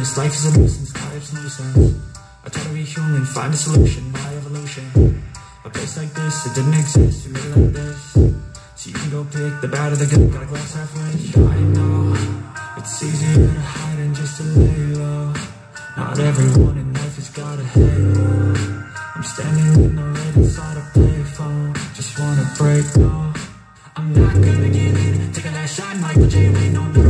life is a nuisance, life's no sense. I try to be human, find a solution, my evolution. A place like this, it didn't exist, you made like this. So you can go pick the bad or the good, got a glass half full. I know, it's easier to hide than just to lay low. Not everyone in life has got a halo. I'm standing in the red inside a payphone. Just wanna break, no. I'm not gonna give in. Take a last shot, Michael J. Wayne. No,